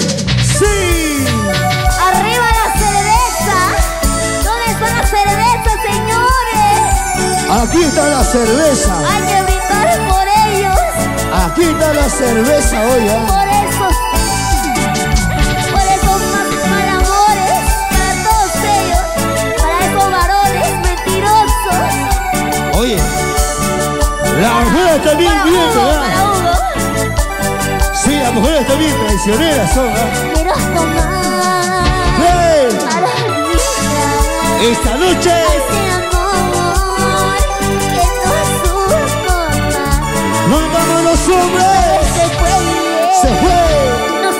Sí. Arriba la cerveza. ¿Dónde está la cerveza, señores? Aquí está la cerveza. Hay que brindar por ellos. Aquí está la cerveza ¿ah? Por esos. Por esos ma- malamores. Para todos ellos. Para esos varones mentirosos. Oye. Las mujeres también bien, ¿verdad? También traicioneras son. Quiero tomar. ¡Hey! Para olvidar. Esta noche. Ese amor que no supo amar. Nos vamos los hombres. Se fue. Se fue. No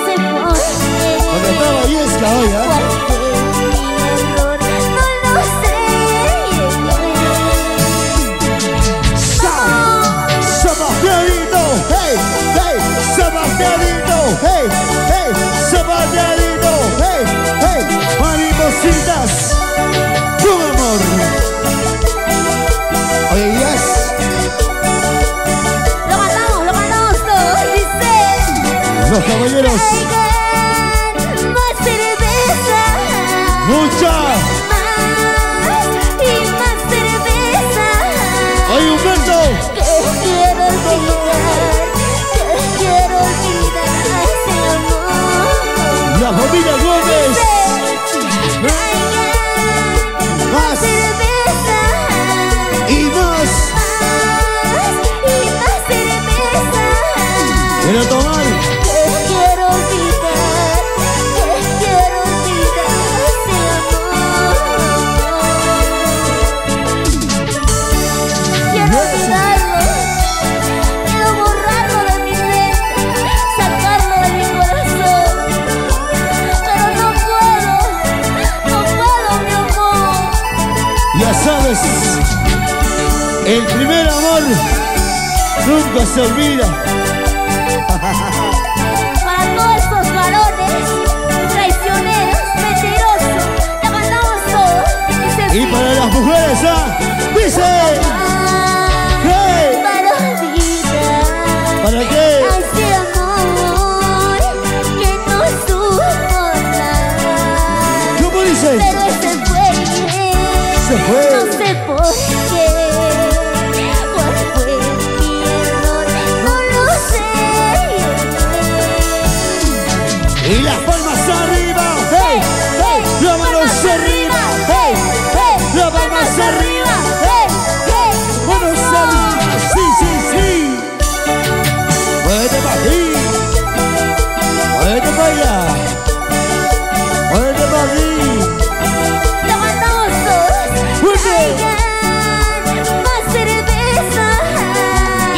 hey, hey, Sebastianito, hey, hey, Sebastianito, hey, hey, maripositas, con amor. Oye, yes, Lo matamos, lo matamos todos. Dice. los caballeros, familia Gómez, ya sabes, el primer amor nunca se olvida. Para todos estos varones traicioneros, mentirosos, la mandamos todos. Y para las mujeres, ¿ah? Dice, Se fue. No sé por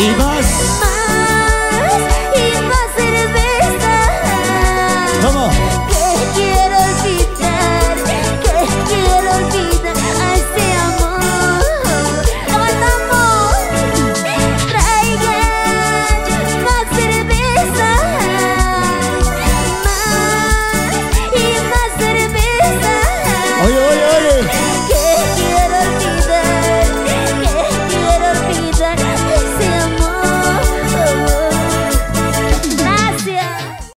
y más. Más y más cerveza. ¿Cómo? Que quiero